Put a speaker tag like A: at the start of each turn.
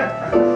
A: Ha ha ha!